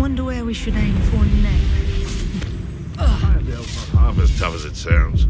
Wonder where we should aim for next. Ugh. Firedale's not half as tough as it sounds.